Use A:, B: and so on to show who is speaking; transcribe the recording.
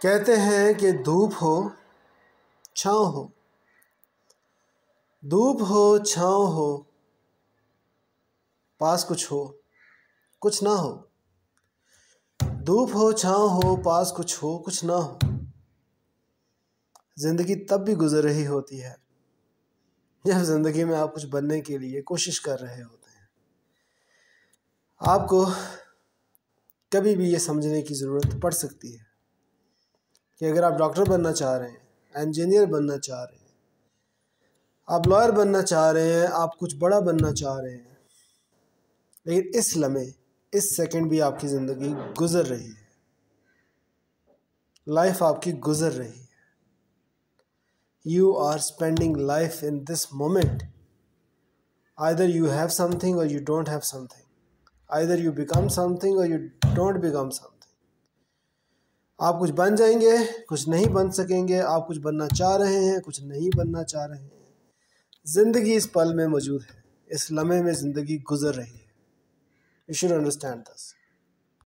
A: कहते हैं कि धूप हो, छाँव हो। धूप हो, छाँव हो, पास कुछ हो, कुछ ना हो। धूप हो, छाँव हो, पास कुछ हो, कुछ ना हो। ज़िंदगी तब भी गुजर रही होती है, जब ज़िंदगी में आप कुछ बनने के लिए कोशिश कर रहे होते हैं। आपको कभी भी ये समझने की ज़रूरत पड़ सकती है। कि अगर आप डॉक्टर बनना चाह रहे हैं, इंजीनियर बनना चाह रहे हैं, आप लॉयर बनना चाह रहे हैं, आप कुछ बड़ा बनना चाह रहे हैं, लेकिन इस लम्हे, इस सेकंड भी आपकी ज़िंदगी गुजर रही है। लाइफ आपकी गुजर रही है। You are spending life in this moment either you have something or you don't have something either you become something or you don't become something आप कुछ बन जाएँगे, कुछ नहीं बन सकेंगे। आप कुछ बनना चाह रहे हैं, कुछ नहीं बनना चाह रहे हैं। ज़िंदगी इस पल में मौजूद है। इस लम्हे में ज़िंदगी गुजर रही है। यू शुड अंडरस्टैंड दस